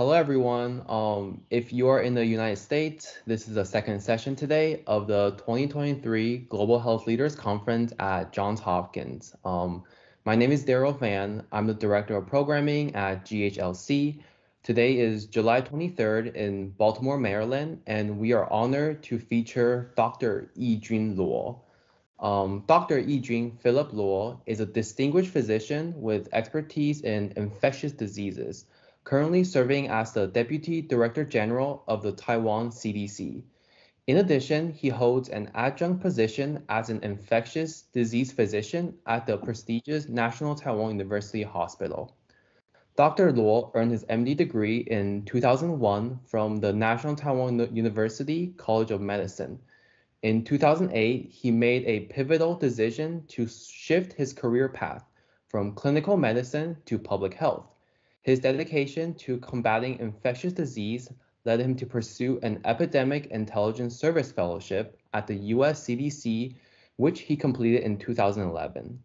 Hello, everyone. Um, if you are in the United States, this is the second session today of the 2023 Global Health Leaders Conference at Johns Hopkins. Um, my name is Darrell Fan. I'm the Director of Programming at GHLC. Today is July 23rd in Baltimore, Maryland, and we are honored to feature Dr. Yi-Chun Lo. Um, Dr. Yi-Chun Philip Lo is a distinguished physician with expertise in infectious diseases currently serving as the Deputy Director General of the Taiwan CDC. In addition, he holds an adjunct position as an infectious disease physician at the prestigious National Taiwan University Hospital. Dr. Lo earned his MD degree in 2001 from the National Taiwan University College of Medicine. In 2008, he made a pivotal decision to shift his career path from clinical medicine to public health. His dedication to combating infectious disease led him to pursue an Epidemic Intelligence Service Fellowship at the US CDC, which he completed in 2011.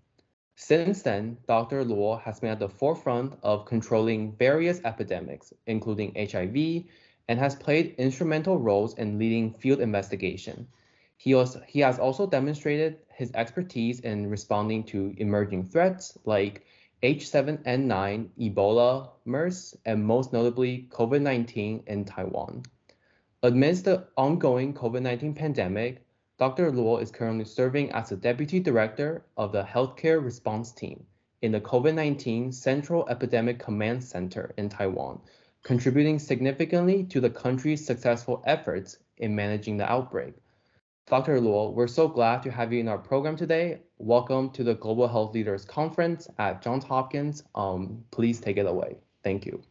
Since then, Dr. Lo has been at the forefront of controlling various epidemics, including HIV, and has played instrumental roles in leading field investigation. He, also, he has also demonstrated his expertise in responding to emerging threats like H7N9, Ebola, MERS, and most notably COVID-19 in Taiwan. Amidst the ongoing COVID-19 pandemic, Dr. Lo is currently serving as the Deputy Director of the Healthcare Response Team in the COVID-19 Central Epidemic Command Center in Taiwan, contributing significantly to the country's successful efforts in managing the outbreak. Dr. Lo, we're so glad to have you in our program today. Welcome to the Global Health Leaders Conference at Johns Hopkins. Um, please take it away. Thank you.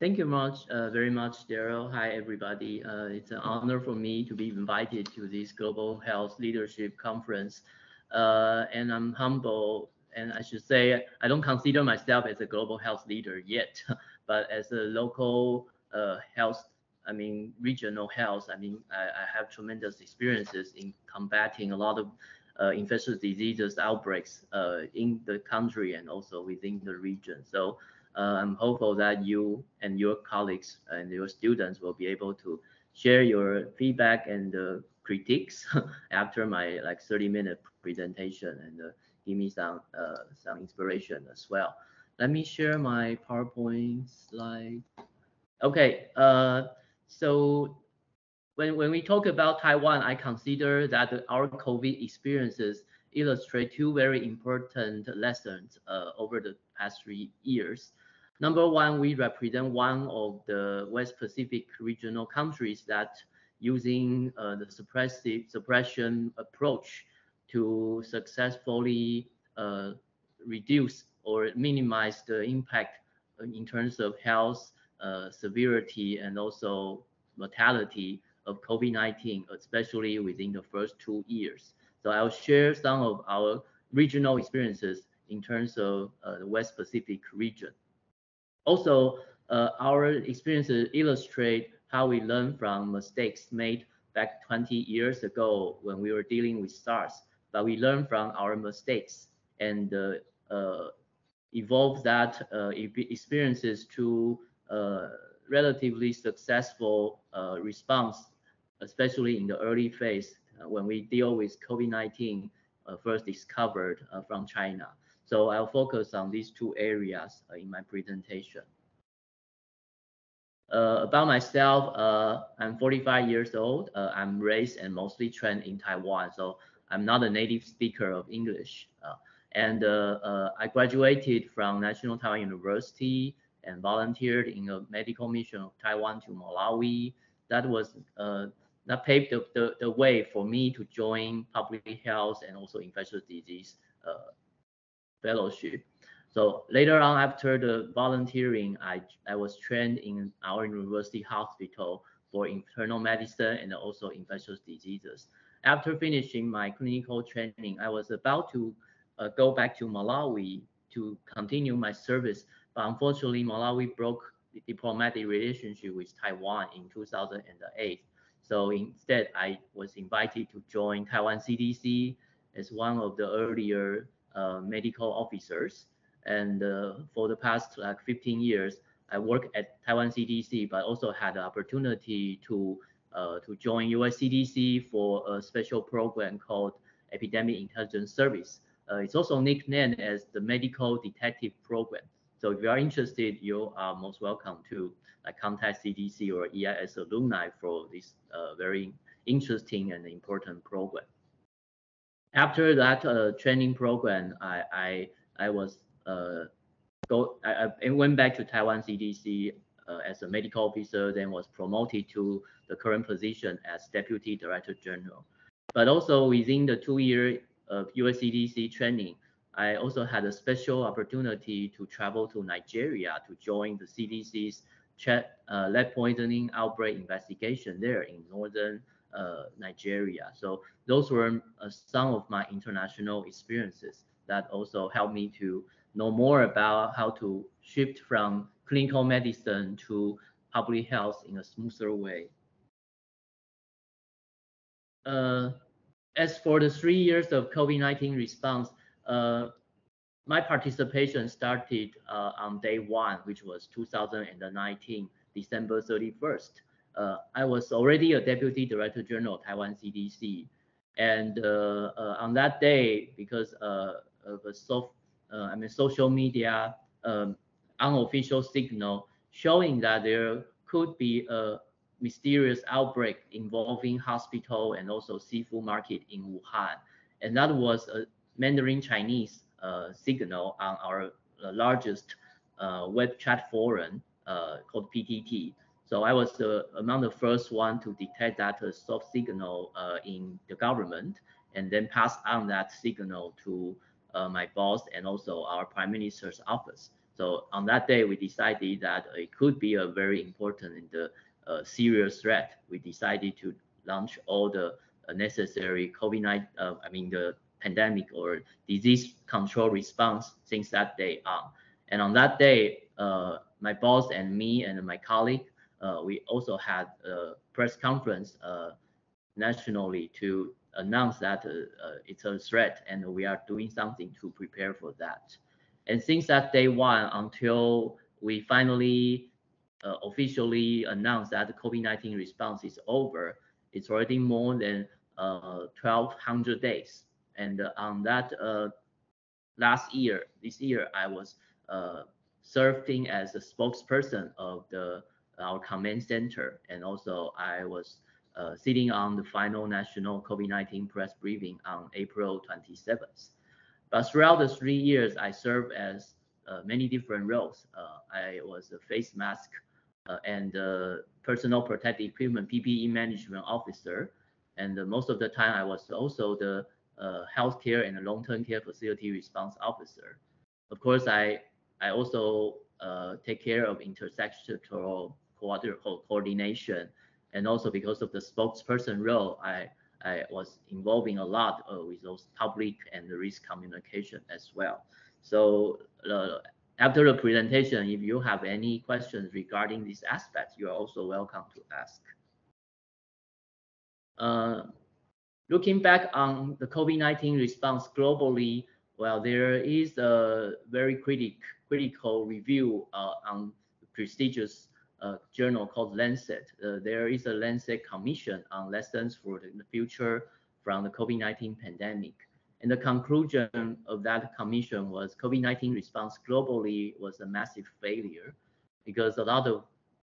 Thank you much, uh, very much, Darrell. Hi, everybody. Uh, it's an honor for me to be invited to this Global Health Leadership Conference. Uh, and I'm humble, and I should say, I don't consider myself as a global health leader yet, but as a local uh, health I mean, regional health, I mean, I, I have tremendous experiences in combating a lot of uh, infectious diseases outbreaks uh, in the country and also within the region. So uh, I'm hopeful that you and your colleagues and your students will be able to share your feedback and uh, critiques after my like 30 minute presentation and uh, give me some uh, some inspiration as well. Let me share my PowerPoint slide. Okay. So when, when we talk about Taiwan, I consider that our COVID experiences illustrate two very important lessons uh, over the past three years. Number one, we represent one of the West Pacific regional countries that using uh, the suppressive suppression approach to successfully uh, reduce or minimize the impact in terms of health uh, severity and also mortality of COVID-19, especially within the first two years. So I'll share some of our regional experiences in terms of uh, the West Pacific region. Also, uh, our experiences illustrate how we learn from mistakes made back 20 years ago when we were dealing with SARS, but we learn from our mistakes and uh, uh evolve that uh, experiences to relatively successful uh, response, especially in the early phase uh, when we deal with COVID-19 uh, first discovered uh, from China. So I'll focus on these two areas in my presentation. about myself, I'm 45 years old. I'm raised and mostly trained in Taiwan, so I'm not a native speaker of English. and I graduated from National Taiwan University and volunteered in a medical mission of Taiwan to Malawi. That was uh, that paved the, the, the, way for me to join public health and also infectious disease uh, fellowship. So later on, after the volunteering, I, I was trained in our university hospital for internal medicine and also infectious diseases. After finishing my clinical training, I was about to uh, go back to Malawi to continue my service but unfortunately, Malawi broke the diplomatic relationship with Taiwan in 2008. So instead, I was invited to join Taiwan CDC as one of the earlier uh, medical officers. And uh, for the past like 15 years, I work at Taiwan CDC, but also had the opportunity to uh, to join US CDC for a special program called Epidemic Intelligence Service. Uh, it's also nicknamed as the Medical Detective Program. So if you are interested, you are most welcome to contact CDC or EIS alumni for this uh, very interesting and important program. After that uh, training program, I I, I was uh, go I, I, went back to Taiwan CDC uh, as a medical officer, then was promoted to the current position as Deputy Director General. But also within the two year of US CDC training, I also had a special opportunity to travel to Nigeria to join the CDC's uh, lead poisoning outbreak investigation there in northern uh, Nigeria. So those were uh, some of my international experiences that also helped me to know more about how to shift from clinical medicine to public health in a smoother way. Uh, as for the three years of COVID-19 response, my participation started uh, on day one, which was 2019, December 31st. Uh, I was already a deputy director general of Taiwan CDC. And uh, uh, on that day, because uh, of a soft, I mean, social media um, unofficial signal showing that there could be a mysterious outbreak involving hospital and also seafood market in Wuhan. And that was a Mandarin Chinese uh, signal on our largest uh, web chat forum uh, called PTT. So I was among the first one to detect that soft signal uh, in the government and then pass on that signal to uh, my boss and also our prime minister's office. So on that day, we decided that it could be a very important and uh, serious threat. We decided to launch all the uh, necessary COVID-19, uh, I mean the pandemic or disease control response since that day on. And on that day, uh, my boss and me and my colleague uh, we also had a press conference uh, nationally to announce that uh, it's a threat and we are doing something to prepare for that. And since that day one until we finally uh, officially announced that the COVID-19 response is over, it's already more than uh, 1,200 days. And uh, on that last year, this year, I was serving as a spokesperson of the our command center. And also I was uh, sitting on the final national COVID-19 press briefing on April 27th. But throughout the three years, I served as uh, many different roles. Uh, I was a face mask uh, and personal protective equipment PPE management officer. And most of the time, I was also the uh, healthcare and long-term care facility response officer. Of course, I I also uh, take care of intersectoral coordination. And also because of the spokesperson role, I, I was involving a lot uh, with those public and risk communication as well. So uh, after the presentation, if you have any questions regarding these aspects, you are also welcome to ask. Uh, looking back on the COVID-19 response globally, well, there is a very critic, critical review uh, on prestigious a journal called Lancet. Uh, there is a Lancet Commission on lessons for the future from the COVID-19 pandemic. And the conclusion of that commission was COVID-19 response globally was a massive failure because a lot of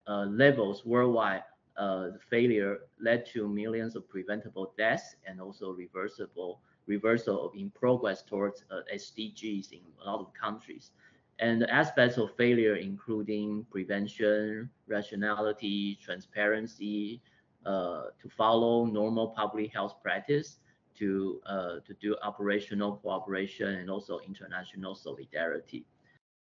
uh, levels worldwide, uh, the failure led to millions of preventable deaths and also reversible reversal of in progress towards uh, SDGs in a lot of countries. And the aspects of failure, including prevention, rationality, transparency, uh, to follow normal public health practice, to uh, to do operational cooperation, and also international solidarity.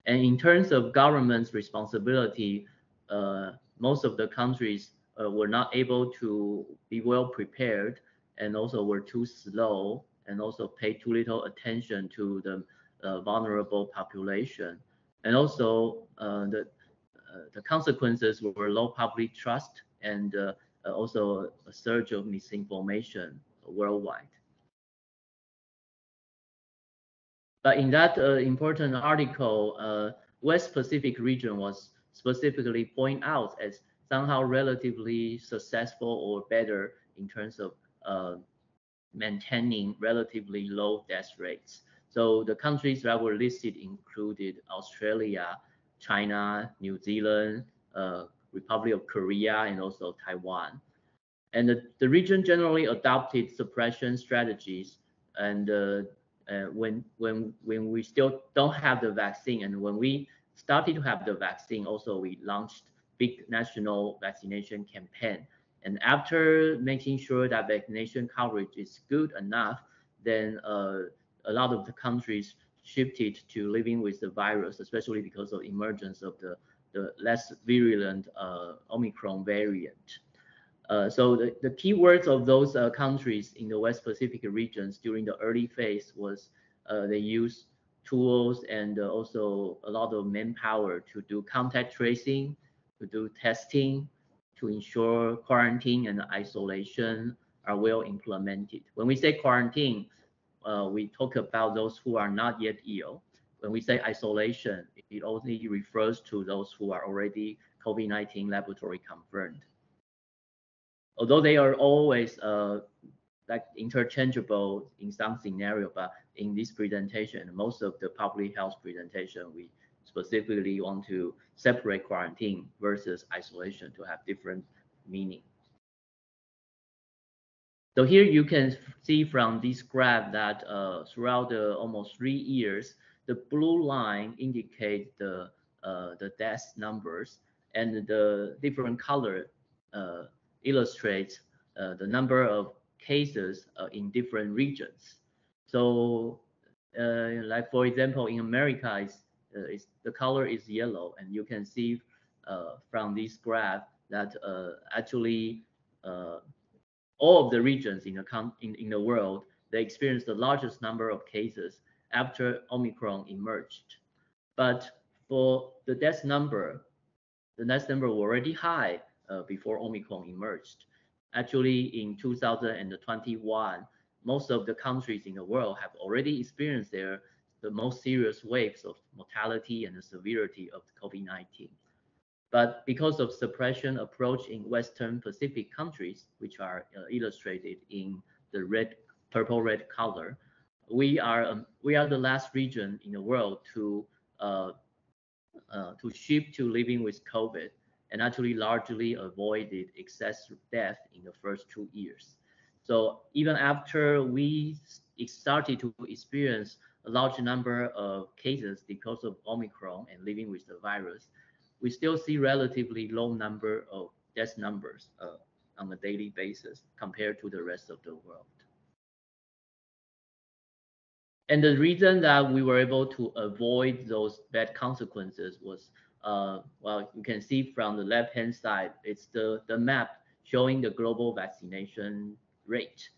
And in terms of government's responsibility, uh, most of the countries uh, were not able to be well prepared, and also were too slow, and also pay too little attention to the uh, vulnerable population. And also uh, the, uh, the consequences were low public trust and uh, also a surge of misinformation worldwide. But in that uh, important article, uh, West Pacific region was specifically point out as somehow relatively successful or better in terms of uh, maintaining relatively low death rates. So the countries that were listed included Australia, China, New Zealand, uh, Republic of Korea, and also Taiwan. And the, the region generally adopted suppression strategies. And uh, uh, when when when we still don't have the vaccine, and when we started to have the vaccine, also we launched big national vaccination campaign. And after making sure that vaccination coverage is good enough, then uh, a lot of the countries shifted to living with the virus, especially because of emergence of the, the less virulent uh, Omicron variant. Uh, so the, the key words of those uh, countries in the West Pacific regions during the early phase was uh, they use tools and uh, also a lot of manpower to do contact tracing, to do testing, to ensure quarantine and isolation are well implemented. When we say quarantine, uh, we talk about those who are not yet ill. When we say isolation, it only refers to those who are already COVID-19 laboratory confirmed. Although they are always uh, like interchangeable in some scenario, but in this presentation, most of the public health presentation, we specifically want to separate quarantine versus isolation to have different meaning. So here you can see from this graph that uh, throughout the almost three years, the blue line indicates the uh, the death numbers, and the different color uh, illustrates uh, the number of cases uh, in different regions. So, uh, like for example, in America, it's, it's, the color is yellow, and you can see uh, from this graph that uh, actually uh, all of the regions in the, in, in the world, they experienced the largest number of cases after Omicron emerged. But for the death number, the death number were already high uh, before Omicron emerged. Actually, in 2021, most of the countries in the world have already experienced their the most serious waves of mortality and the severity of COVID-19. But because of suppression approach in Western Pacific countries, which are uh, illustrated in the red, purple red color, we are um, we are the last region in the world to uh, uh, to shift to living with COVID, and actually largely avoided excess death in the first two years. So even after we started to experience a large number of cases because of Omicron and living with the virus, we still see relatively low number of death numbers uh, on a daily basis compared to the rest of the world. And the reason that we were able to avoid those bad consequences was, uh, well, you can see from the left-hand side, it's the, the map showing the global vaccination rate.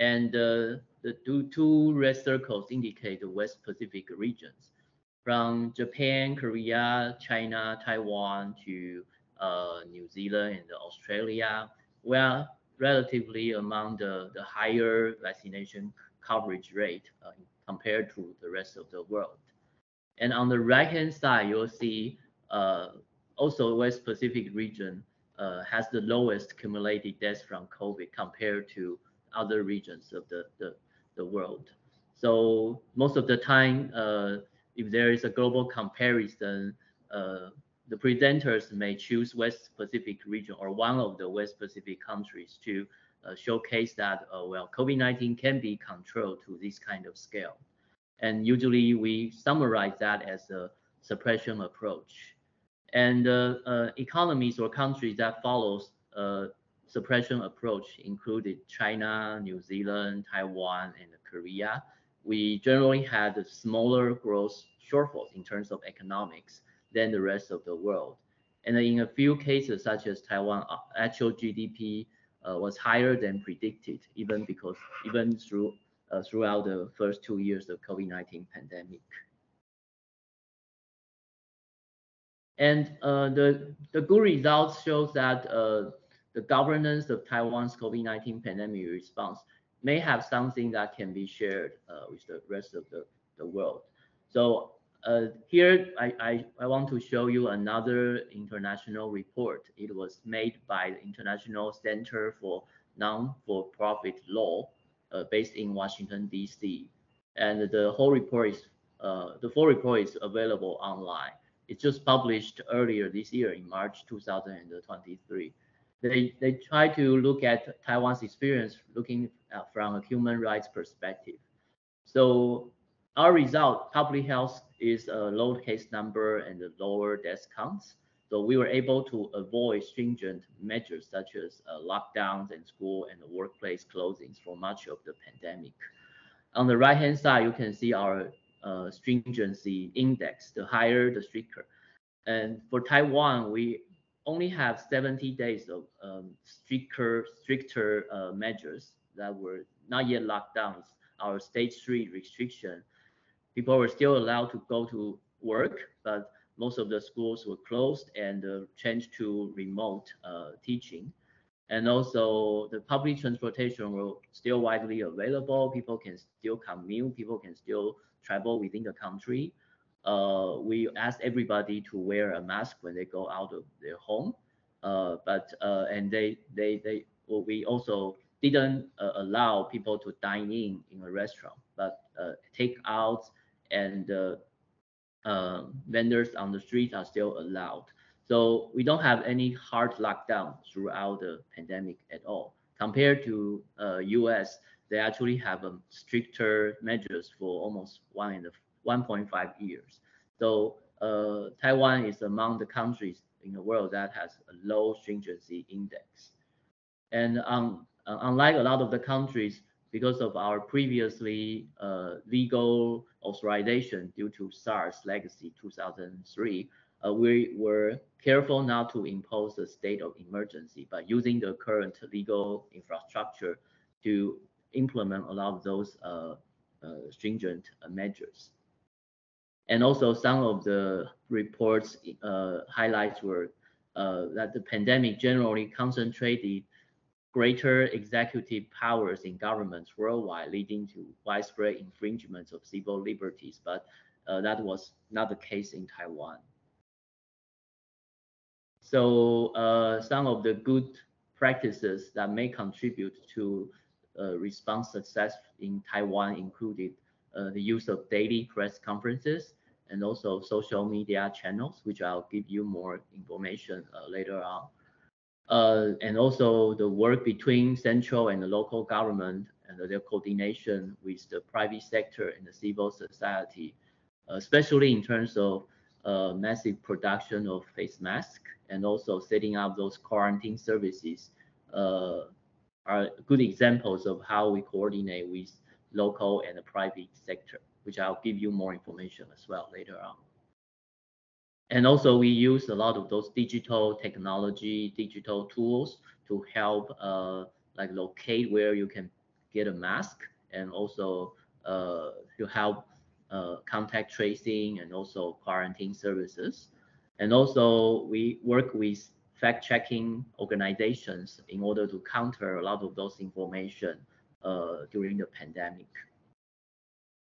And the two, two red circles indicate the West Pacific regions from Japan, Korea, China, Taiwan to uh, New Zealand and Australia, we are relatively among the, the higher vaccination coverage rate uh, compared to the rest of the world. And on the right-hand side, you'll see uh, also West Pacific region uh, has the lowest cumulated deaths from COVID compared to other regions of the, the, the world. So most of the time, uh, if there is a global comparison, uh, the presenters may choose West Pacific region or one of the West Pacific countries to uh, showcase that, uh, well, COVID-19 can be controlled to this kind of scale. And usually we summarize that as a suppression approach. And uh, uh, economies or countries that follows suppression approach included China, New Zealand, Taiwan, and Korea we generally had smaller growth shortfalls in terms of economics than the rest of the world. And in a few cases, such as Taiwan, uh, actual GDP uh, was higher than predicted, even because even through uh, throughout the first two years of COVID-19 pandemic. And uh, the the good results shows that uh, the governance of Taiwan's COVID-19 pandemic response may have something that can be shared uh, with the rest of the, the world. So uh, here I, I, I, want to show you another international report. It was made by the International Center for Non-for-Profit Law uh, based in Washington, D.C. And the whole report is, uh, the full report is available online. It just published earlier this year in March 2023 they they try to look at Taiwan's experience looking uh, from a human rights perspective. So our result, public health is a low case number and lower death counts. So we were able to avoid stringent measures such as uh, lockdowns and school and workplace closings for much of the pandemic. On the right hand side, you can see our uh, stringency index. The higher, the stricter. And for Taiwan, we only have 70 days of um, stricter stricter uh, measures that were not yet locked down. Our stage three restriction. People were still allowed to go to work, but most of the schools were closed and uh, changed to remote uh, teaching. And also the public transportation were still widely available. People can still commute. People can still travel within the country uh, we ask everybody to wear a mask when they go out of their home. Uh, but uh, and they they they well, we also didn't uh, allow people to dine in in a restaurant, but uh, take out and uh, um, vendors on the street are still allowed. So we don't have any hard lockdown throughout the pandemic at all. Compared to US, they actually have um, stricter measures for almost one and a 1.5 years. So uh, Taiwan is among the countries in the world that has a low stringency index. And um, unlike a lot of the countries, because of our previously uh, legal authorization due to SARS legacy 2003, uh, we were careful not to impose a state of emergency, but using the current legal infrastructure to implement a lot of those uh, uh, stringent measures. And also some of the reports uh, highlights were uh, that the pandemic generally concentrated greater executive powers in governments worldwide, leading to widespread infringements of civil liberties. But uh, that was not the case in Taiwan. So uh, some of the good practices that may contribute to uh, response success in Taiwan included uh, the use of daily press conferences, and also social media channels, which I'll give you more information uh, later on. Uh, and also the work between central and the local government and their coordination with the private sector and the civil society, especially in terms of uh, massive production of face masks and also setting up those quarantine services uh, are good examples of how we coordinate with local and the private sector which I'll give you more information as well later on. And also we use a lot of those digital technology, digital tools to help uh, like locate where you can get a mask and also uh, to help uh, contact tracing and also quarantine services. And also we work with fact-checking organizations in order to counter a lot of those information uh, during the pandemic.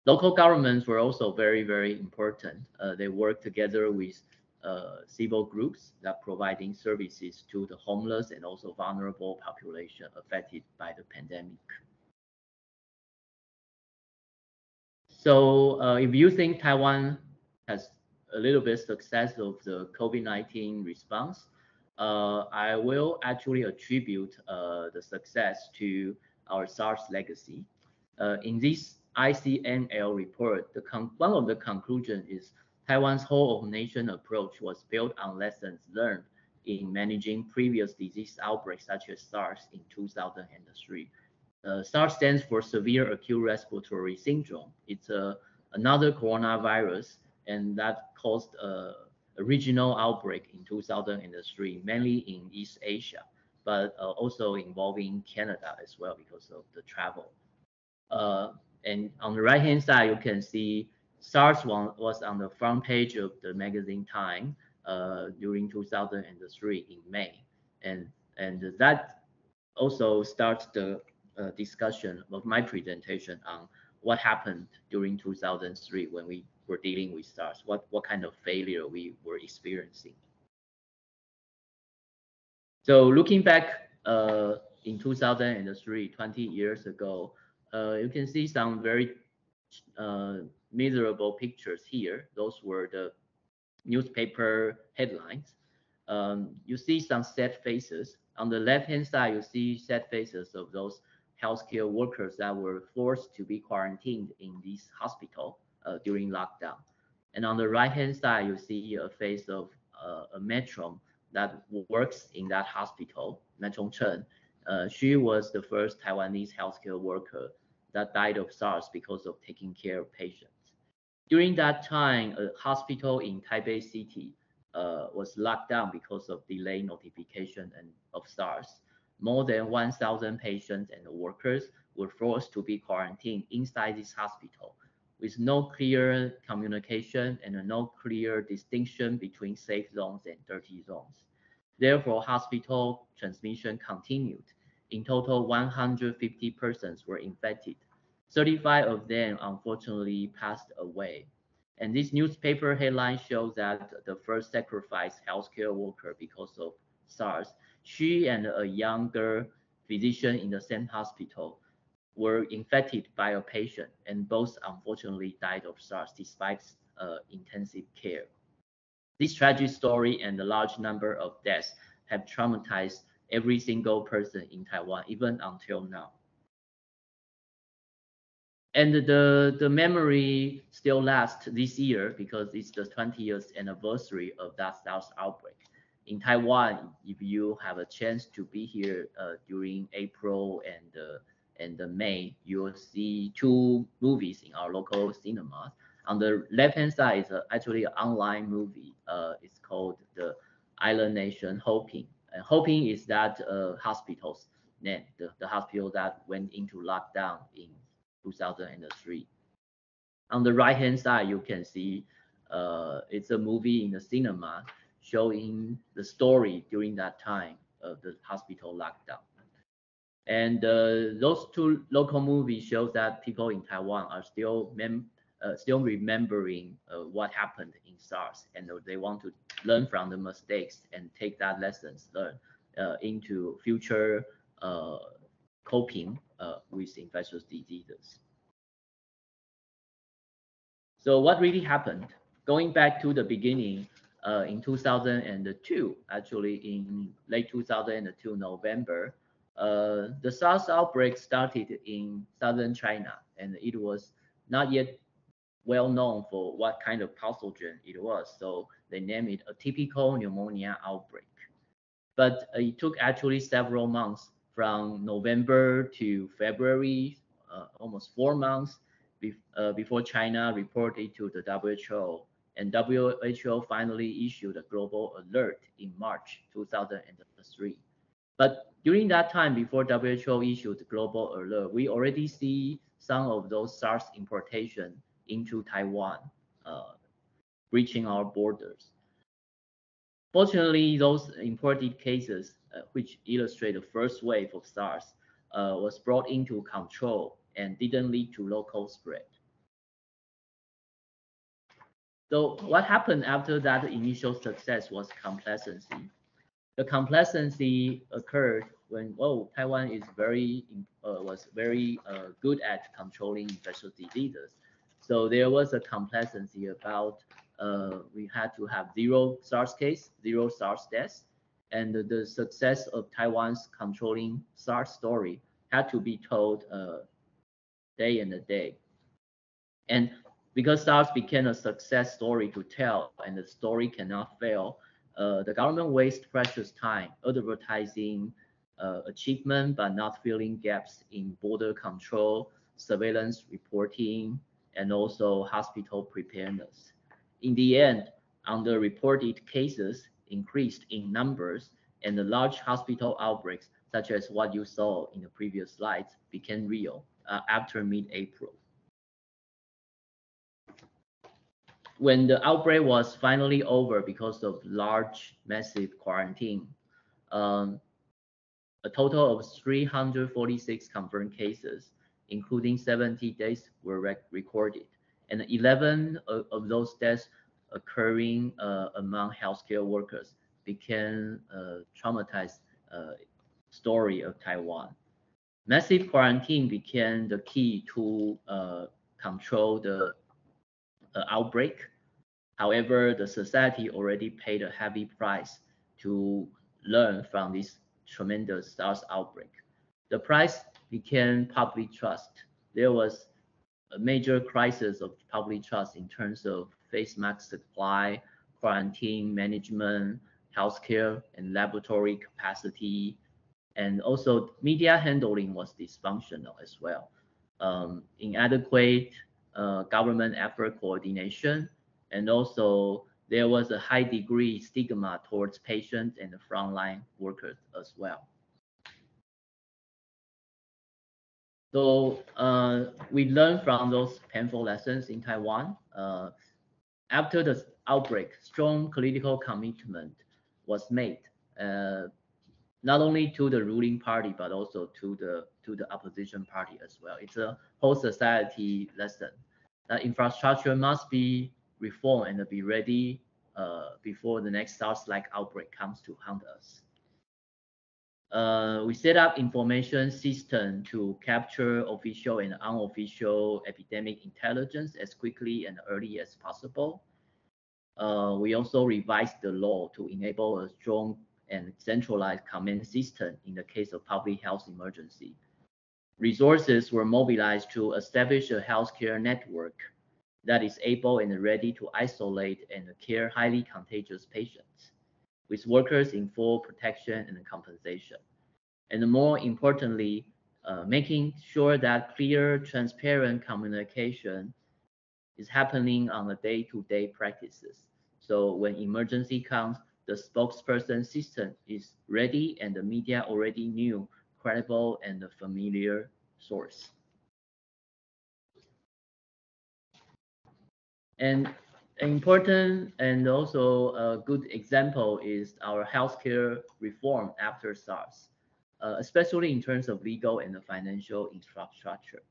Local governments were also very, very important. Uh, they work together with uh, civil groups that providing services to the homeless and also vulnerable population affected by the pandemic. So uh, if you think Taiwan has a little bit success of the COVID-19 response, uh, I will actually attribute uh, the success to our SARS legacy. Uh, in this ICNL report, the one of the conclusion is Taiwan's whole of nation approach was built on lessons learned in managing previous disease outbreaks such as SARS in 2003. Uh, SARS stands for severe acute respiratory syndrome. It's a, another coronavirus and that caused a, a regional outbreak in 2003, mainly in East Asia, but uh, also involving Canada as well because of the travel. Uh, and on the right hand side, you can see SARS one was on the front page of the magazine Time uh, during 2003 in May. And, and that also starts the uh, discussion of my presentation on what happened during 2003 when we were dealing with SARS, what, what kind of failure we were experiencing. So looking back uh, in 2003, 20 years ago, uh, you can see some very uh, miserable pictures here. Those were the newspaper headlines. Um, you see some sad faces. On the left-hand side, you see sad faces of those healthcare workers that were forced to be quarantined in this hospital uh, during lockdown. And on the right-hand side, you see a face of uh, a matron that works in that hospital, Matron Chen. Uh, she was the first Taiwanese healthcare worker that died of SARS because of taking care of patients. During that time, a hospital in Taipei City uh, was locked down because of delayed notification and of SARS. More than 1,000 patients and workers were forced to be quarantined inside this hospital with no clear communication and no clear distinction between safe zones and dirty zones. Therefore, hospital transmission continued. In total, 150 persons were infected. 35 of them unfortunately passed away. And this newspaper headline shows that the first sacrificed healthcare worker because of SARS, she and a younger physician in the same hospital were infected by a patient, and both unfortunately died of SARS despite uh, intensive care. This tragic story and the large number of deaths have traumatized every single person in Taiwan, even until now. And the, the memory still lasts this year because it's the 20th anniversary of that SARS outbreak. In Taiwan, if you have a chance to be here uh, during April and uh, and May, you will see two movies in our local cinemas. On the left-hand side is actually an online movie. Uh, it's called The Island Nation Hoping. Hoping is that uh, hospital's name, the, the hospital that went into lockdown in 2003. On the right-hand side, you can see uh, it's a movie in the cinema showing the story during that time of the hospital lockdown. And uh, those two local movies shows that people in Taiwan are still mem uh, still remembering uh, what happened in SARS, and they want to learn from the mistakes and take that lessons learned uh, into future uh, coping uh, with infectious diseases. So what really happened? Going back to the beginning, in 2002, actually in late 2002 November, uh, the SARS outbreak started in southern China, and it was not yet well known for what kind of pathogen it was. So they named it atypical pneumonia outbreak. But it took actually several months from November to February, uh, almost four months be uh, before China reported to the WHO. And WHO finally issued a global alert in March 2003. But during that time, before WHO issued the global alert, we already see some of those SARS importation into Taiwan, uh, reaching our borders. Fortunately, those imported cases, uh, which illustrate the first wave of SARS, uh, was brought into control and didn't lead to local spread. So what happened after that initial success was complacency the complacency occurred when oh Taiwan is very uh, was very uh, good at controlling infectious diseases. So there was a complacency about uh, we had to have zero SARS case, zero SARS deaths, and the, success of Taiwan's controlling SARS story had to be told uh, day and a day. And because SARS became a success story to tell, and the story cannot fail, uh, the government wastes precious time advertising uh, achievement but not filling gaps in border control, surveillance reporting, and also hospital preparedness. In the end, underreported cases increased in numbers and the large hospital outbreaks, such as what you saw in the previous slides, became real uh, after mid-April. when the outbreak was finally over because of large, massive quarantine, um, A total of 346 confirmed cases, including 70 deaths, were rec recorded, and 11 of, of those deaths occurring uh, among healthcare workers became a traumatized uh, story of Taiwan. Massive quarantine became the key to uh, control the uh, outbreak. However, the society already paid a heavy price to learn from this tremendous SARS outbreak. The price became public trust. There was a major crisis of public trust in terms of face mask supply, quarantine management, healthcare and laboratory capacity, and also media handling was dysfunctional as well. Um, inadequate uh, government effort coordination, and also there was a high degree stigma towards patients and the frontline workers as well. So uh, we learned from those painful lessons in Taiwan. Uh, after the outbreak, strong political commitment was made, uh, not only to the ruling party but also to the to the opposition party as well. It's a whole society lesson that infrastructure must be reformed and be ready uh, before the next SARS-like outbreak comes to haunt us. Uh, we set up information system to capture official and unofficial epidemic intelligence as quickly and early as possible. Uh, we also revised the law to enable a strong and centralized command system in the case of public health emergency. Resources were mobilized to establish a healthcare network that is able and ready to isolate and care highly contagious patients with workers in full protection and compensation. And more importantly, uh, making sure that clear, transparent communication is happening on a day-to-day -day practices. So when emergency comes, the spokesperson system is ready and the media already knew credible and familiar source. And an important and also a good example is our healthcare reform after SARS, uh, especially in terms of legal and financial infrastructure.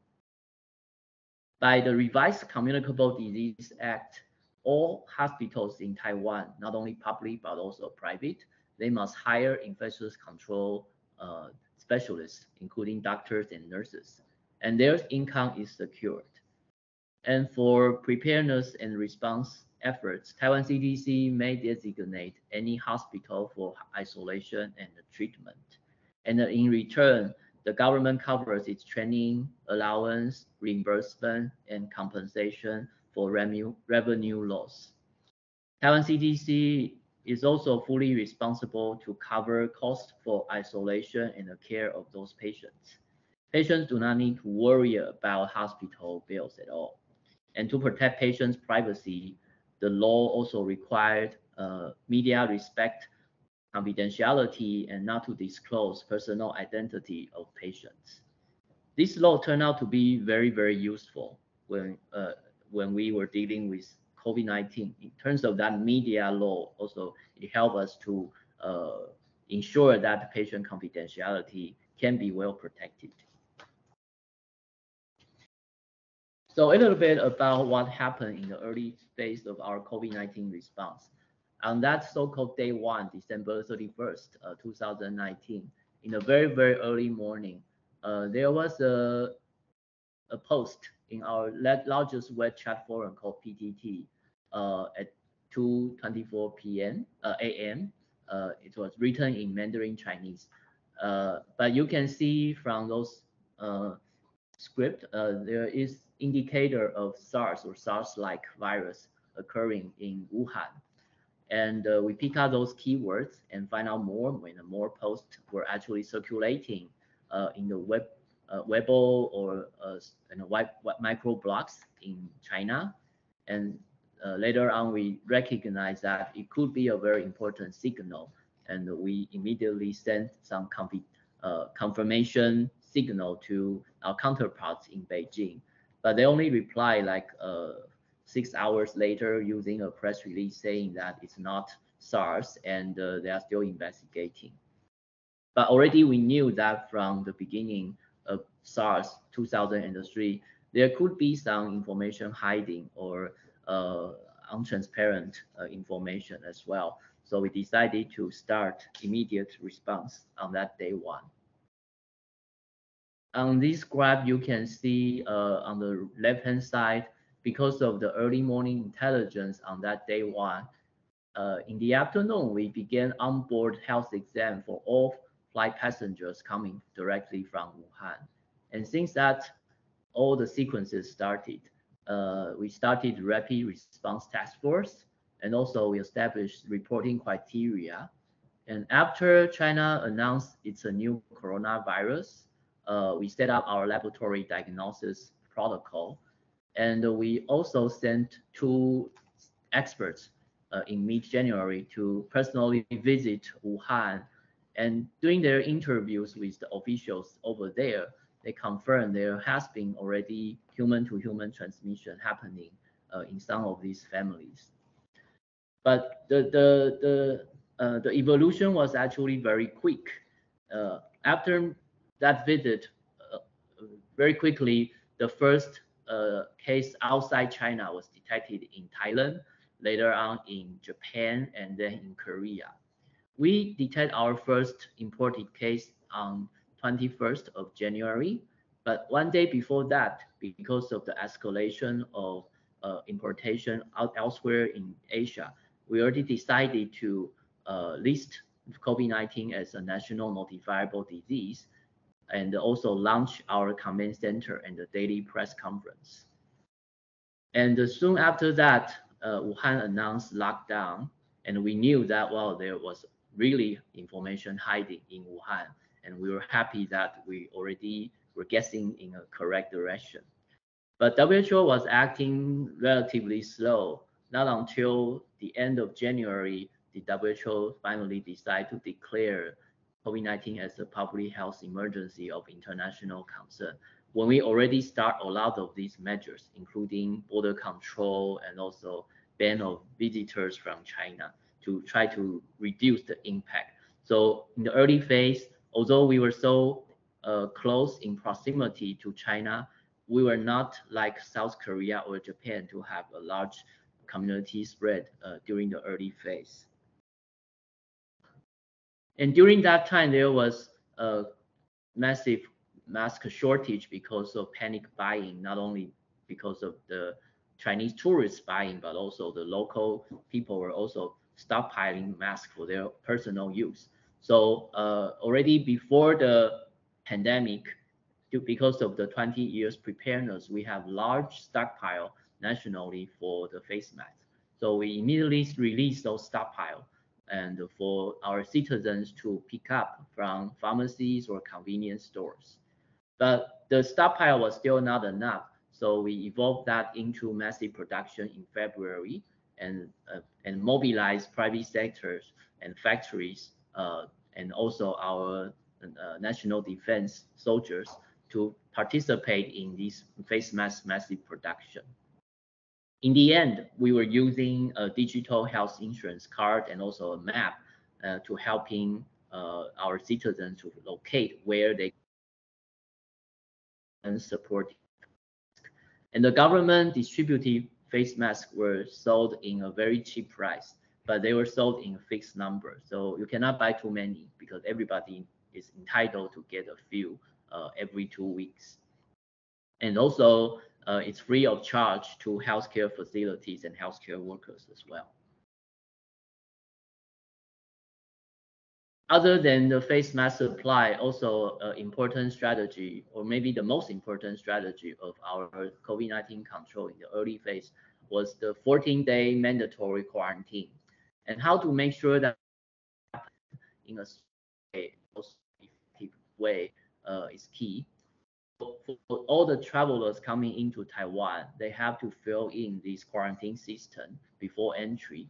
By the revised Communicable Disease Act, all hospitals in Taiwan, not only public but also private, they must hire infectious control uh, specialists, including doctors and nurses, and their income is secured. And for preparedness and response efforts, Taiwan CDC may designate any hospital for isolation and treatment. And in return, the government covers its training, allowance, reimbursement, and compensation for revenue, revenue loss. Taiwan CDC is also fully responsible to cover costs for isolation and the care of those patients. Patients do not need to worry about hospital bills at all. And to protect patients' privacy, the law also required uh, media respect confidentiality and not to disclose personal identity of patients. This law turned out to be very, very useful when uh, when we were dealing with COVID-19. In terms of that media law, also it helped us to uh, ensure that patient confidentiality can be well protected. So a little bit about what happened in the early phase of our COVID-19 response. On that so-called day one, December 31st, uh, 2019, in a very, very early morning, uh, there was a, a post in our largest web chat forum called PTT uh, at 2.24 p.m. Uh, a.m. Uh, it was written in Mandarin Chinese. Uh, but you can see from those script, there is indicator of SARS or SARS-like virus occurring in Wuhan. And uh, we pick out those keywords and find out more when more posts were actually circulating uh, in the web, uh, Weibo or uh, web, web micro blogs in China. And uh, later on, we recognize that it could be a very important signal. And we immediately sent some uh, confirmation signal to our counterparts in Beijing but they only reply like uh, six hours later using a press release saying that it's not SARS and uh, they are still investigating. But already we knew that from the beginning of SARS 2003, there could be some information hiding or uh, untransparent uh, information as well. So we decided to start immediate response on that day one. On this graph, you can see uh, on the left-hand side, because of the early morning intelligence on that day one, uh, in the afternoon, we began onboard health exam for all flight passengers coming directly from Wuhan. And since that, all the sequences started. Uh, we started rapid response task force, and also we established reporting criteria. And after China announced it's a new coronavirus, uh, we set up our laboratory diagnosis protocol. And we also sent two experts uh, in mid-January to personally visit Wuhan. And during their interviews with the officials over there, they confirmed there has been already human-to-human transmission happening uh, in some of these families. But the the the uh, the evolution was actually very quick. Uh, after that visit, uh, very quickly, the first uh, case outside China was detected in Thailand, later on in Japan, and then in Korea. We detect our first imported case on 21st of January, but one day before that, because of the escalation of uh, importation out elsewhere in Asia, we already decided to uh, list COVID-19 as a national notifiable disease and also launch our command center and the daily press conference. And soon after that, uh, Wuhan announced lockdown, and we knew that well there was really information hiding in Wuhan, and we were happy that we already were guessing in a correct direction. But WHO was acting relatively slow. Not until the end of January did WHO finally decide to declare COVID-19 as a public health emergency of international concern. When we already start a lot of these measures, including border control and also ban of visitors from China to try to reduce the impact. So in the early phase, although we were so uh, close in proximity to China, we were not like South Korea or Japan to have a large community spread uh, during the early phase. And during that time, there was a massive mask shortage because of panic buying, not only because of the Chinese tourists buying, but also the local people were also stockpiling masks for their personal use. So uh, already before the pandemic, because of the 20 years preparedness, we have large stockpile nationally for the face mask. So we immediately released those stockpile and for our citizens to pick up from pharmacies or convenience stores. But the stockpile was still not enough. So we evolved that into massive production in February and, uh, and mobilized private sectors and factories uh, and also our uh, national defense soldiers to participate in this face mask massive production. In the end, we were using a digital health insurance card and also a map uh, to helping uh, our citizens to locate where they and support. And the government distributed face masks were sold in a very cheap price, but they were sold in a fixed number. So you cannot buy too many because everybody is entitled to get a few uh, every two weeks. And also, uh, it's free of charge to healthcare facilities and healthcare workers as well. Other than the face mask supply, also an important strategy, or maybe the most important strategy of our COVID-19 control in the early phase was the 14-day mandatory quarantine, and how to make sure that in a way uh, is key. For, all the travelers coming into Taiwan, they have to fill in this quarantine system before entry.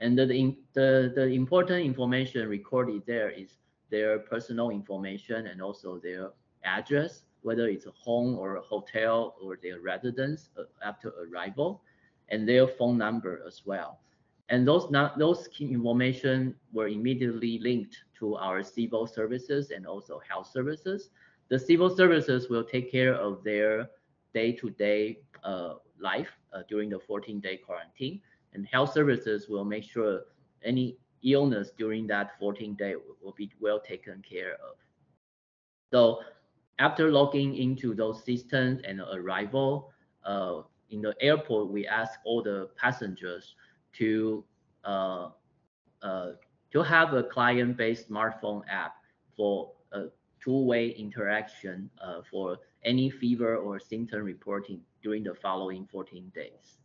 And the, the, the important information recorded there is their personal information and also their address, whether it's a home or a hotel or their residence uh, after arrival, and their phone number as well. And those not, those key information were immediately linked to our civil services and also health services. The civil services will take care of their day-to-day uh, life uh, during the 14-day quarantine, and health services will make sure any illness during that 14 day will be well taken care of. So after logging into those systems and arrival uh, in the airport, we ask all the passengers to uh, uh, to have a client-based smartphone app for two-way interaction uh, for any fever or symptom reporting during the following 14 days.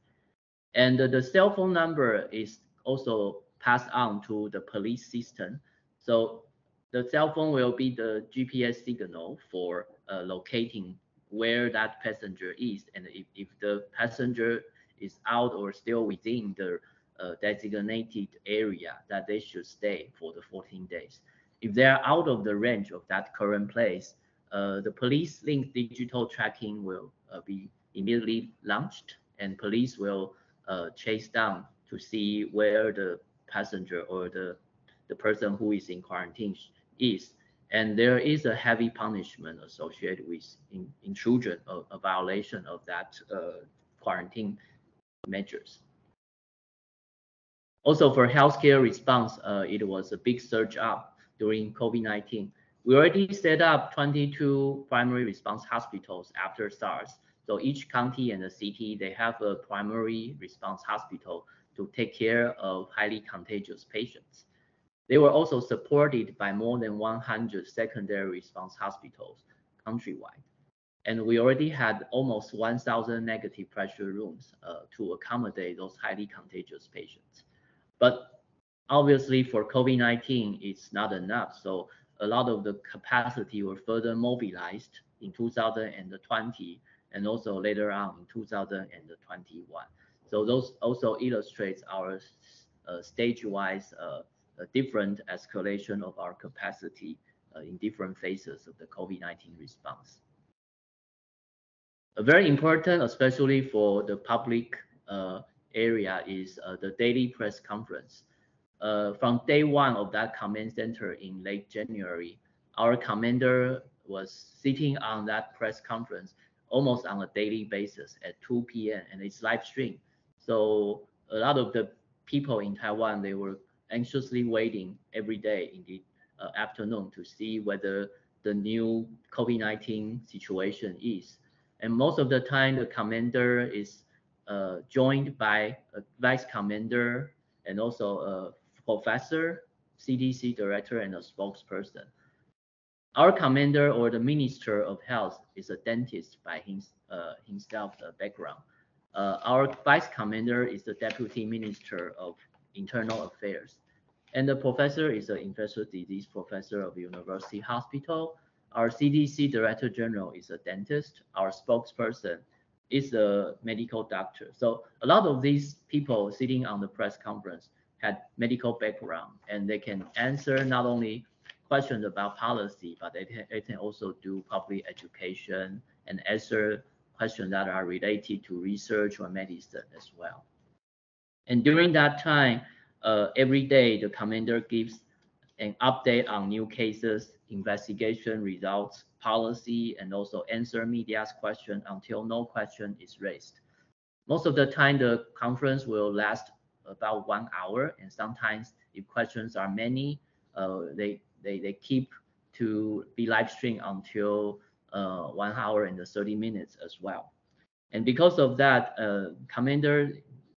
And the cell phone number is also passed on to the police system. So the cell phone will be the GPS signal for uh, locating where that passenger is. And if, if the passenger is out or still within the uh, designated area that they should stay for the 14 days. If they are out of the range of that current place, uh, the police link digital tracking will uh, be immediately launched and police will uh, chase down to see where the passenger or the, the person who is in quarantine is. And there is a heavy punishment associated with in, intrusion of a violation of that uh, quarantine measures. Also for healthcare response, uh, it was a big surge up during COVID-19. We already set up 22 primary response hospitals after SARS. So each county and the city, they have a primary response hospital to take care of highly contagious patients. They were also supported by more than 100 secondary response hospitals countrywide. And we already had almost 1,000 negative pressure rooms uh, to accommodate those highly contagious patients. But obviously for COVID-19, it's not enough. So a lot of the capacity were further mobilized in 2020 and also later on in 2021. So those also illustrates our uh, stage-wise uh, different escalation of our capacity uh, in different phases of the COVID-19 response. A very important, especially for the public uh, area, is uh, the daily press conference. Uh, from day one of that command center in late January, our commander was sitting on that press conference almost on a daily basis at 2 p.m. and it's live stream. So a lot of the people in Taiwan, they were anxiously waiting every day in the uh, afternoon to see whether the new COVID-19 situation is. And most of the time, the commander is uh, joined by a vice commander and also a professor, CDC director, and a spokesperson. Our commander or the minister of health is a dentist by his, uh, himself uh, background. Uh, our vice commander is the deputy minister of internal affairs. And the professor is an infectious disease professor of University Hospital. Our CDC director general is a dentist. Our spokesperson is a medical doctor. So a lot of these people sitting on the press conference had medical background and they can answer not only questions about policy, but they can, they can also do public education and answer questions that are related to research or medicine as well. And during that time, uh, every day the commander gives an update on new cases, investigation results, policy, and also answer media's question until no question is raised. Most of the time, the conference will last about one hour, and sometimes if questions are many, uh, they, they, they keep to be live streamed until uh, one hour and 30 minutes as well. And because of that, uh, Commander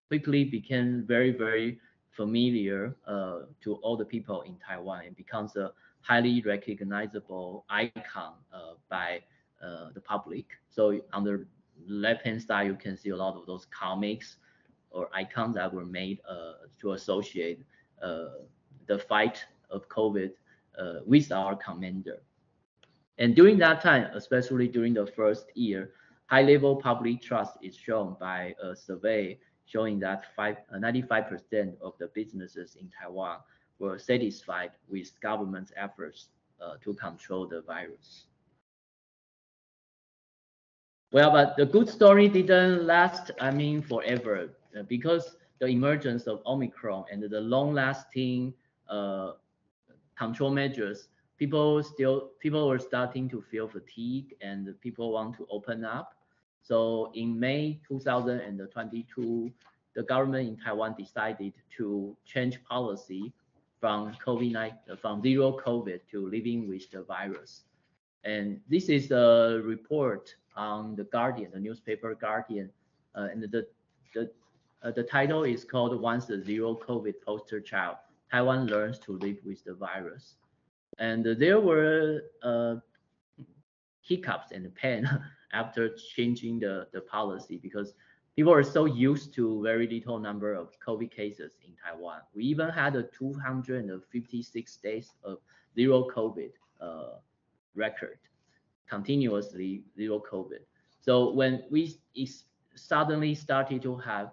quickly became very, very familiar uh, to all the people in Taiwan and becomes a highly recognizable icon uh, by uh, the public. So on the left-hand side, you can see a lot of those comics or icons that were made uh, to associate uh, the fight of COVID uh, with our commander. And during that time, especially during the first year, high level public trust is shown by a survey showing that 95% uh, of the businesses in Taiwan were satisfied with government's efforts uh, to control the virus. Well, but the good story didn't last, I mean, forever. Uh, because the emergence of Omicron and the long-lasting uh, control measures, people still people were starting to feel fatigue and people want to open up. So in May 2022, the government in Taiwan decided to change policy from COVID-19 from zero COVID to living with the virus. And this is a report on the Guardian, the newspaper Guardian, uh, and the the uh, the title is called "Once the Zero COVID Poster Child: Taiwan Learns to Live with the Virus." And there were uh, hiccups and pain after changing the the policy because people are so used to very little number of COVID cases in Taiwan. We even had a 256 days of zero COVID uh, record, continuously zero COVID. So when we suddenly started to have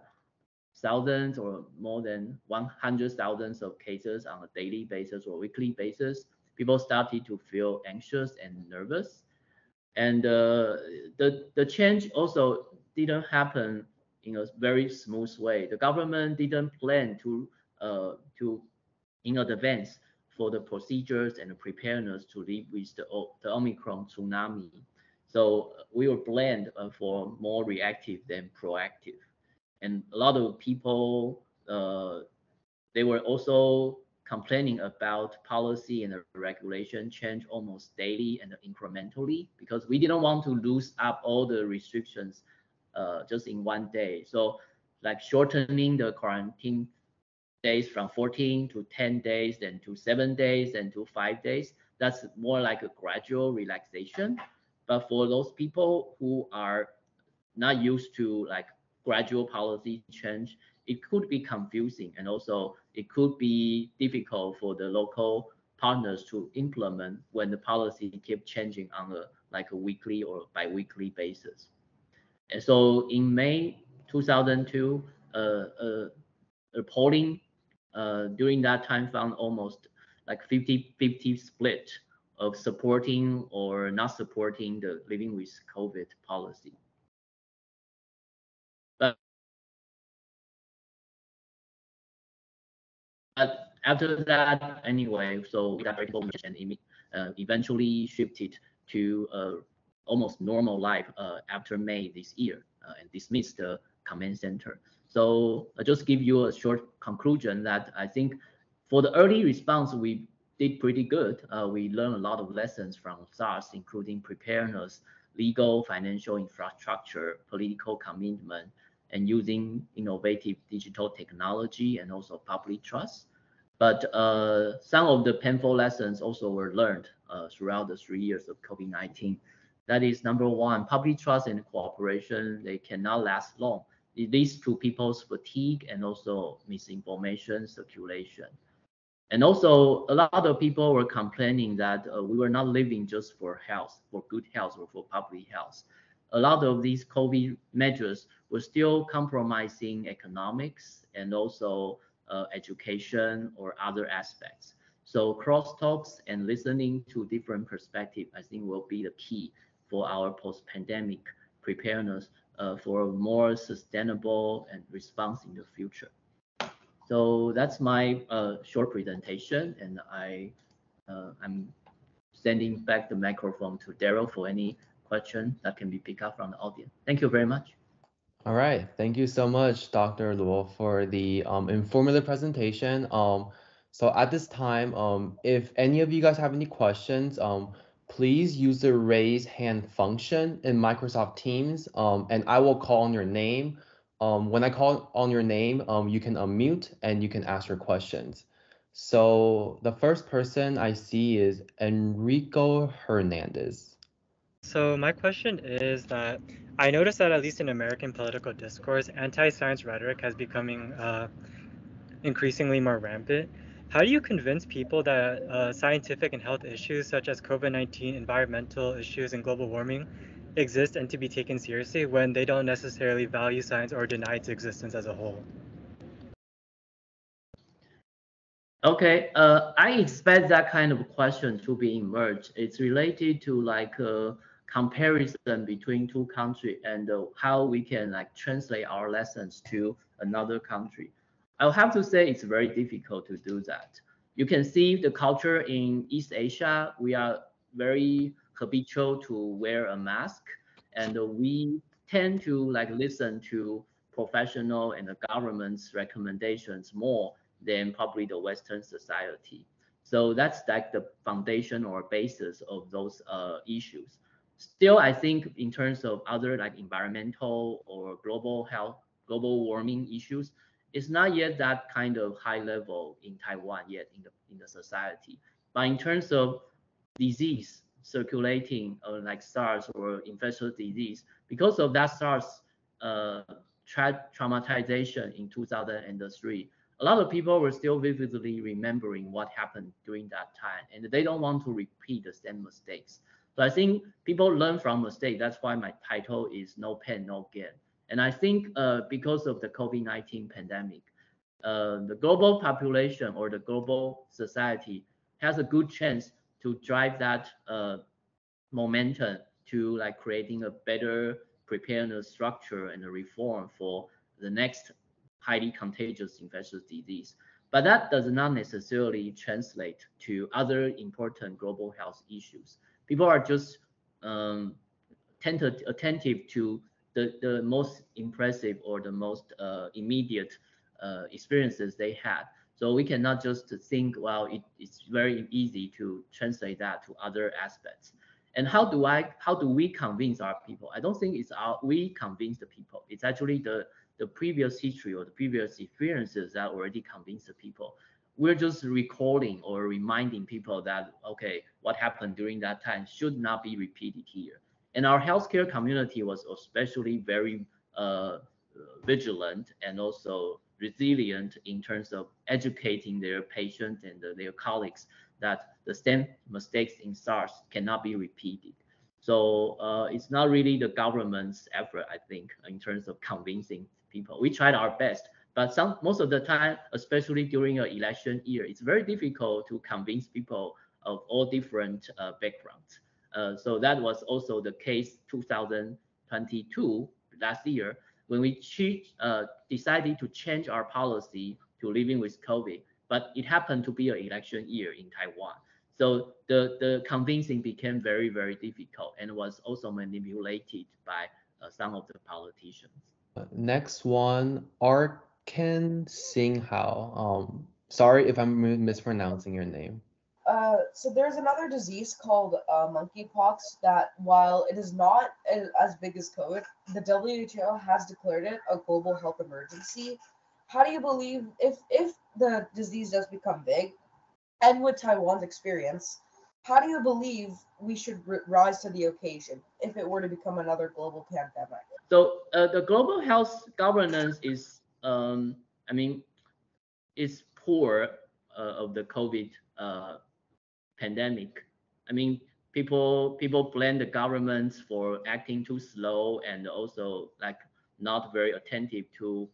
thousands or more than 100 thousands of cases on a daily basis or weekly basis, people started to feel anxious and nervous. And uh, the the change also didn't happen in a very smooth way. The government didn't plan to uh, to in advance for the procedures and the preparedness to live with the, the Omicron tsunami. So we were planned uh, for more reactive than proactive. And a lot of people, uh, they were also complaining about policy and the regulation change almost daily and incrementally because we didn't want to lose up all the restrictions uh, just in one day. So like shortening the quarantine days from 14 to 10 days, then to seven days, then to five days. That's more like a gradual relaxation. But for those people who are not used to like gradual policy change, it could be confusing and also it could be difficult for the local partners to implement when the policy keep changing on a like a weekly or bi-weekly basis. And so in May 2002, uh, uh, a polling uh, during that time found almost like 50-50 split of supporting or not supporting the living with COVID policy. After that, anyway, so that and uh, eventually shifted to uh, almost normal life uh, after May this year uh, and dismissed the command center. So I just give you a short conclusion that I think for the early response, we did pretty good. Uh, we learned a lot of lessons from SARS, including preparedness, legal, financial infrastructure, political commitment, and using innovative digital technology and also public trust. But uh, some of the painful lessons also were learned uh, throughout the three years of COVID-19. That is number one, public trust and cooperation, they cannot last long it leads to people's fatigue and also misinformation circulation. And also, a lot of people were complaining that uh, we were not living just for health, for good health, or for public health. A lot of these COVID measures were still compromising economics and also uh, education or other aspects. So crosstalks and listening to different perspectives, I think, will be the key for our post-pandemic preparedness uh, for a more sustainable and response in the future. So that's my uh, short presentation, and I uh, I'm sending back the microphone to Darrell for any question that can be picked up from the audience. Thank you very much. All right, thank you so much, Dr. Lo, for the um, informative presentation. Um, so at this time, um, if any of you guys have any questions, um, please use the raise hand function in Microsoft Teams, um, and I will call on your name. Um, when I call on your name, you can unmute and you can ask your questions. So the first person I see is Enrico Hernandez. So my question is that I noticed that at least in American political discourse, anti-science rhetoric has becoming uh, increasingly more rampant. How do you convince people that uh, scientific and health issues such as COVID-19, environmental issues, and global warming exist and to be taken seriously when they don't necessarily value science or deny its existence as a whole? Okay, uh, I expect that kind of question to be emerged. It's related to like uh, comparison between two countries and uh, how we can like translate our lessons to another country. I'll have to say it's very difficult to do that. You can see the culture in East Asia. We are very habitual to wear a mask, and we tend to like listen to professional and the government's recommendations more than probably the Western society. So that's like the foundation or basis of those uh, issues. Still, I think in terms of other like environmental or global health, global warming issues, it's not yet that kind of high level in Taiwan yet in the in the society. But in terms of disease circulating uh, like SARS or infectious disease, because of that SARS uh, tra traumatization in 2003, a lot of people were still vividly remembering what happened during that time, and they don't want to repeat the same mistakes. So I think people learn from mistakes. That's why my title is No Pain, No Gain. And I think uh, because of the COVID-19 pandemic, uh, the global population or the global society has a good chance to drive that uh, momentum to like creating a better preparedness structure and a reform for the next highly contagious infectious disease. But that does not necessarily translate to other important global health issues. People are just um, attentive to the, the most impressive or the most uh, immediate uh, experiences they had. So we cannot just think, well, it, it's very easy to translate that to other aspects. And how do I, how do we convince our people? I don't think it's our, we convince the people. It's actually the the previous history or the previous experiences that already convince the people. We're just recalling or reminding people that, okay, what happened during that time should not be repeated here. And our healthcare community was especially very uh, vigilant and also resilient in terms of educating their patients and their colleagues that the same mistakes in SARS cannot be repeated. So uh, it's not really the government's effort, I think, in terms of convincing people. We tried our best, but some most of the time, especially during an election year, it's very difficult to convince people of all different uh, backgrounds. Uh, so that was also the case 2022 last year when we uh, decided to change our policy to living with COVID, but it happened to be an election year in Taiwan. So the, the convincing became very, very difficult and was also manipulated by uh, some of the politicians. Next one, Arkan Singhao. Um, sorry if I'm mispronouncing your name. Uh, so there's another disease called uh, monkeypox that, while it is not as big as COVID, the WHO has declared it a global health emergency. How do you believe if if the disease does become big, and with Taiwan's experience, how do you believe we should rise to the occasion if it were to become another global pandemic? So uh, the global health governance is, um, I mean, it's poor uh, of the COVID uh, pandemic. I mean, people people blame the governments for acting too slow and also like not very attentive to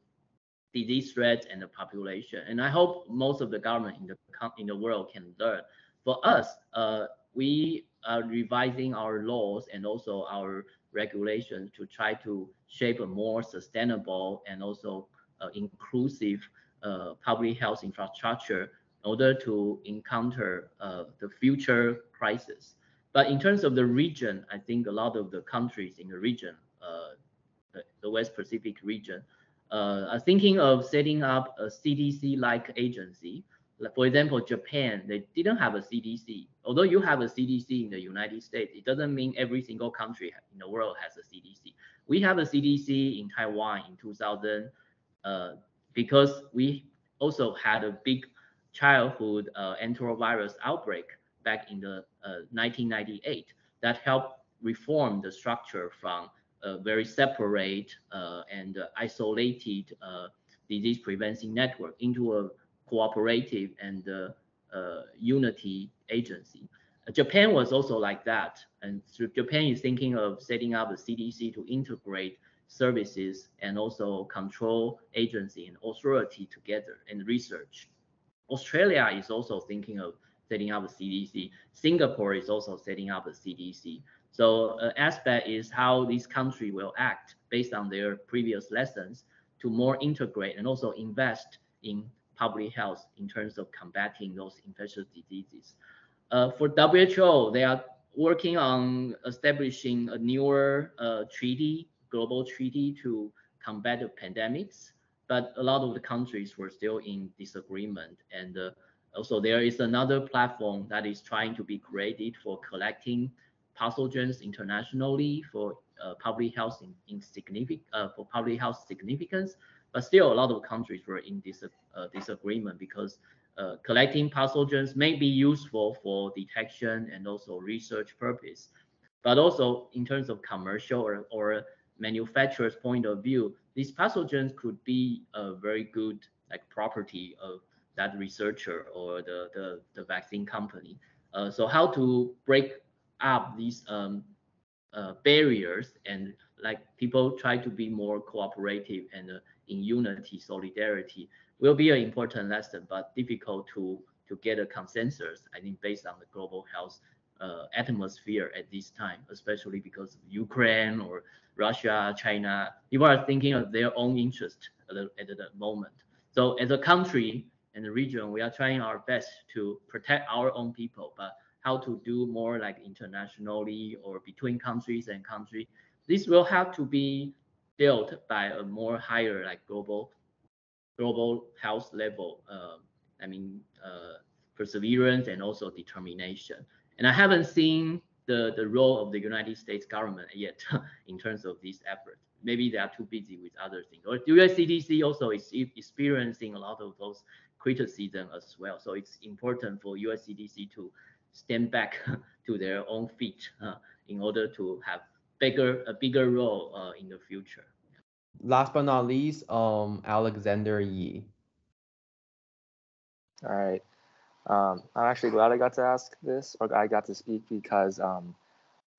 disease threats and the population. And I hope most of the government in the in the world can learn for us, uh, we are revising our laws and also our regulations to try to shape a more sustainable and also inclusive uh, public health infrastructure in order to encounter uh, the future crisis. But in terms of the region, I think a lot of the countries in the region, uh, the, the, West Pacific region, uh, are thinking of setting up a CDC-like agency for example, Japan, they didn't have a CDC. Although you have a CDC in the United States, it doesn't mean every single country in the world has a CDC. We have a CDC in Taiwan in 2000 uh, because we also had a big childhood uh, enterovirus outbreak back in the uh, 1998 that helped reform the structure from a very separate uh, and isolated uh, disease prevention network into a cooperative and unity agency. Japan was also like that. And Japan is thinking of setting up a CDC to integrate services and also control agency and authority together and research. Australia is also thinking of setting up a CDC. Singapore is also setting up a CDC. So uh, aspect is how this country will act based on their previous lessons to more integrate and also invest in public health in terms of combating those infectious diseases. Uh, for WHO, they are working on establishing a newer uh, treaty, global treaty to combat the pandemics, but a lot of the countries were still in disagreement. And uh, also there is another platform that is trying to be created for collecting pathogens internationally for uh, public health in, in significant uh, for public health significance. But still, a lot of countries were in dis uh, disagreement because uh, collecting pathogens may be useful for detection and also research purpose, but also in terms of commercial or, or manufacturer's point of view, these pathogens could be a very good like property of that researcher or the the, the vaccine company. Uh, so how to break up these um, uh, barriers and like people try to be more cooperative and uh, in unity, solidarity will be an important lesson, but difficult to to get a consensus. I think based on the global health atmosphere at this time, especially because of Ukraine or Russia, China, people are thinking of their own interest at the, at the moment. So as a country and the region, we are trying our best to protect our own people, but how to do more like internationally or between countries and country. This will have to be built by a more higher like global global health level. Uh, I mean, uh, perseverance and also determination. And I haven't seen the, the role of the United States government yet in terms of this effort. Maybe they are too busy with other things. Or US CDC also is experiencing a lot of those criticism as well. So it's important for US CDC to stand back to their own feet uh, in order to have bigger a bigger role uh, in the future. Last but not least, um, Alexander Yi. All right. Um, I'm actually glad I got to ask this or I got to speak because um,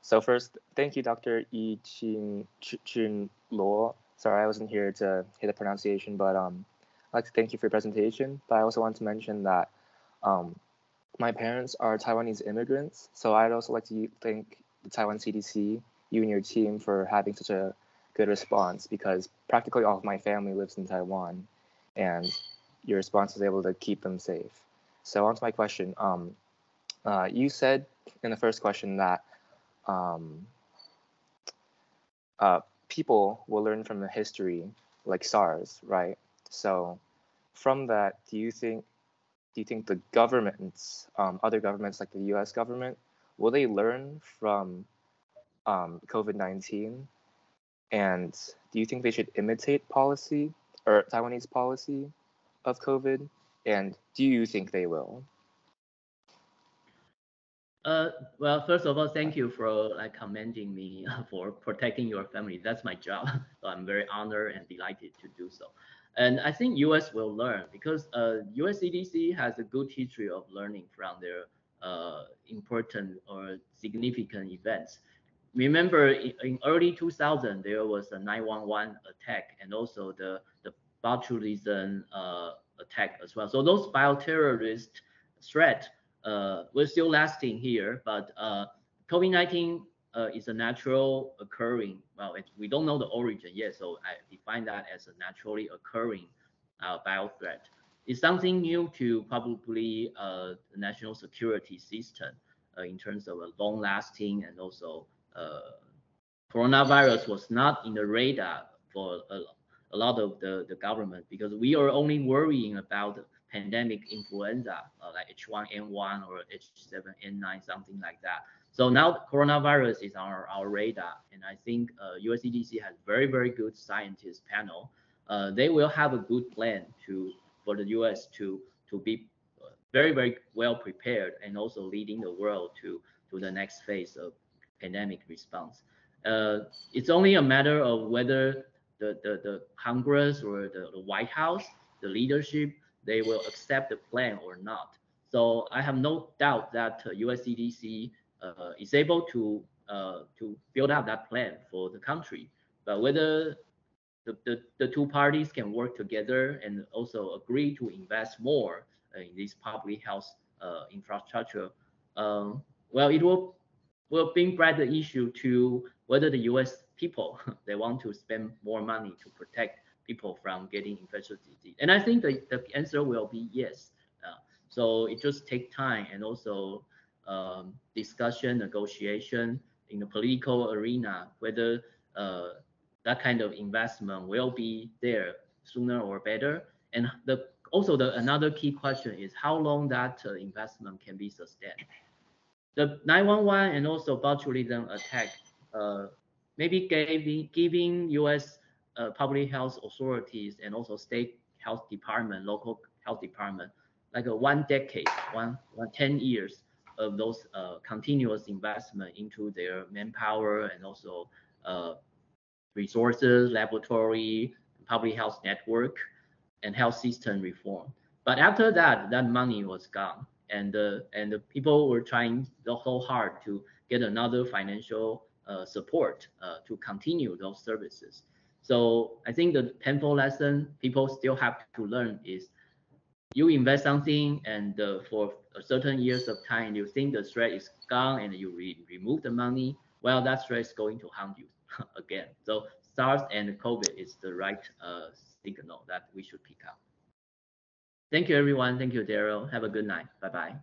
so first, thank you, Dr. Yi Chin, Chin Luo. Sorry, I wasn't here to hear the pronunciation, but um, I'd like to thank you for your presentation. But I also want to mention that um, my parents are Taiwanese immigrants, so I'd also like to thank the Taiwan CDC, you and your team for having such a good response because practically all of my family lives in Taiwan, and your response was able to keep them safe. So on to my question. Um, uh, you said in the first question that um, uh, people will learn from the history like SARS, right? So from that, do you think do you think the governments, um, other governments like the U.S. government, will they learn from um, COVID-19? And do you think they should imitate policy or Taiwanese policy of COVID? And do you think they will? Uh, well, first of all, thank you for like commending me for protecting your family. That's my job. So I'm very honored and delighted to do so. And I think US will learn because uh, US CDC has a good history of learning from their uh, important or significant events. Remember in, in, early 2000, there was a 911 attack and also the, the botulism uh, attack as well. So those bioterrorist threat uh, we're still lasting here, but uh, COVID-19 uh, is a natural occurring. Well, it, we don't know the origin yet, so I define that as a naturally occurring uh, bio threat. It's something new to probably uh, the national security system uh, in terms of a long-lasting and also coronavirus was not in the radar for a, a lot of the, the government because we are only worrying about pandemic influenza uh, like H1N1 or H7N9, something like that. So now coronavirus is on our, our radar, and I think uh, US CDC has very, very good scientist panel. Uh, they will have a good plan to for the US to to be uh, very, very well prepared and also leading the world to to the next phase of pandemic response. Uh, it's only a matter of whether the, the, the Congress or the, the White House, the leadership they will accept the plan or not. So I have no doubt that uh, US CDC uh, is able to uh, to build out that plan for the country. But whether the, the, the two parties can work together and also agree to invest more in this public health uh, infrastructure, um, well, it will will bring back the issue to whether the U.S. people they want to spend more money to protect people from getting infectious disease? And I think the, the answer will be yes. Uh, so it just take time and also um, discussion, negotiation in the political arena, whether uh, that kind of investment will be there sooner or better. And the also the another key question is how long that uh, investment can be sustained. The 911 and also botulism attack uh, maybe giving giving U.S. Uh, public health authorities and also state health department, local health department, like a one decade, one, one 10 years of those uh, continuous investment into their manpower and also uh, resources, laboratory, public health network, and health system reform. But after that, that money was gone, and uh, and the people were trying so hard to get another financial uh, support uh, to continue those services. So I think the painful lesson people still have to learn is you invest something and uh, for certain years of time you think the threat is gone and you re remove the money well that threat is going to haunt you again. So sars and covid is the right uh, signal that we should pick up. Thank you everyone. Thank you Darrell. Have a good night. Bye bye